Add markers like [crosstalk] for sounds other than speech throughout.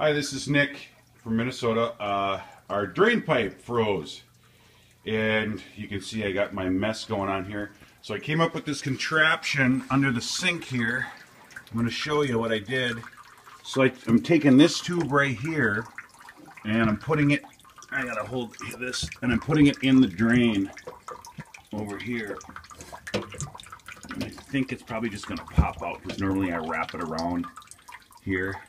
Hi, this is Nick from Minnesota. Uh, our drain pipe froze. And you can see I got my mess going on here. So I came up with this contraption under the sink here. I'm going to show you what I did. So I, I'm taking this tube right here and I'm putting it, I gotta hold this, and I'm putting it in the drain over here. And I think it's probably just gonna pop out because normally I wrap it around here.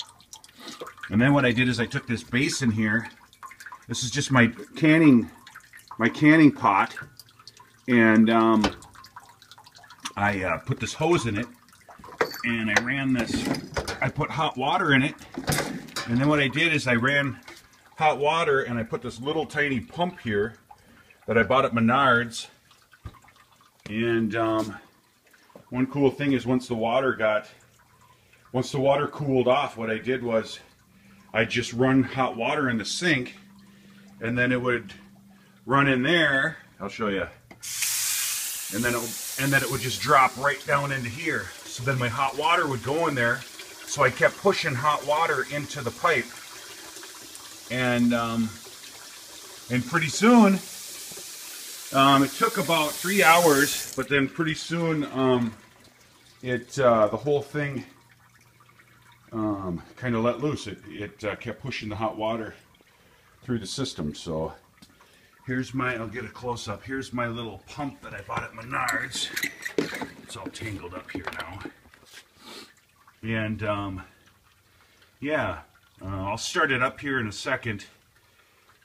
And then what I did is I took this basin here. This is just my canning, my canning pot, and um, I uh, put this hose in it, and I ran this. I put hot water in it, and then what I did is I ran hot water and I put this little tiny pump here that I bought at Menards. And um, one cool thing is once the water got, once the water cooled off, what I did was I just run hot water in the sink and then it would run in there. I'll show you. And then it, and then it would just drop right down into here. So then my hot water would go in there. So I kept pushing hot water into the pipe. And um, and pretty soon, um, it took about three hours, but then pretty soon, um, it uh, the whole thing um, kind of let loose. It, it uh, kept pushing the hot water through the system. So here's my, I'll get a close up. Here's my little pump that I bought at Menards. It's all tangled up here now. And um, yeah, uh, I'll start it up here in a second.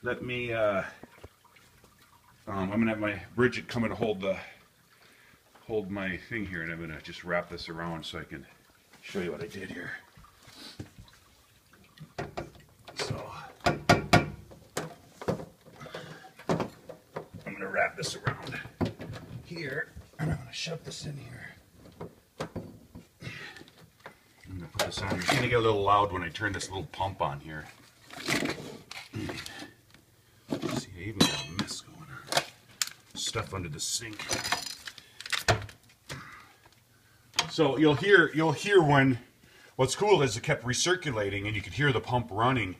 Let me, uh, um, I'm gonna have my Bridget coming to hold the, hold my thing here and I'm gonna just wrap this around so I can show you what I did here. So, I'm gonna wrap this around here [clears throat] and I'm gonna shove this in here. I'm gonna put this on. It's gonna get a little loud when I turn this little pump on here. See, I even got a mess going on. Stuff under the sink. So you'll hear you'll hear when what's cool is it kept recirculating and you could hear the pump running,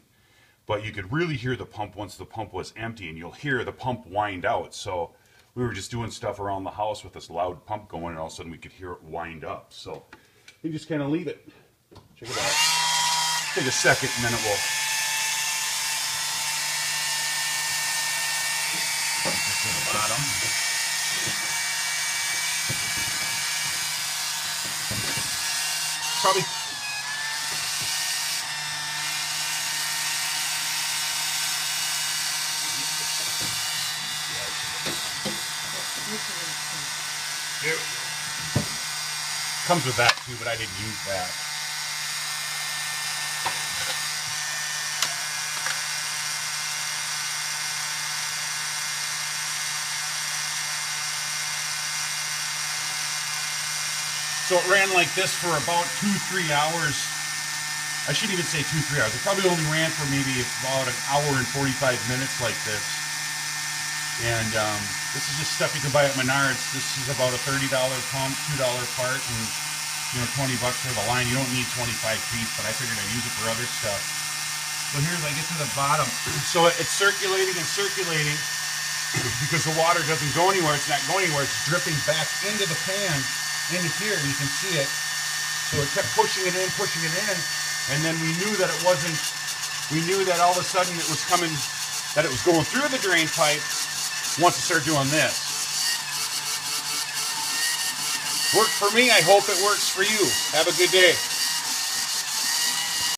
but you could really hear the pump once the pump was empty and you'll hear the pump wind out. So we were just doing stuff around the house with this loud pump going and all of a sudden we could hear it wind up. So you just kind of leave it. Check it out. Take a second and then it will bottom. Probably. It comes with that too, but I didn't use that. So it ran like this for about two, three hours. I shouldn't even say two, three hours. It probably only ran for maybe about an hour and 45 minutes like this. And um, this is just stuff you can buy at Menards. This is about a $30 pump, $2 part, and you know, 20 bucks for the line. You don't need 25 feet, but I figured I'd use it for other stuff. So here's, I get to the bottom. [clears throat] So it's circulating and circulating [clears throat] because the water doesn't go anywhere. It's not going anywhere. It's dripping back into the pan into here, you can see it. So it kept pushing it in, pushing it in, and then we knew that it wasn't, we knew that all of a sudden it was coming, that it was going through the drain pipe once it start doing this. Worked for me, I hope it works for you. Have a good day.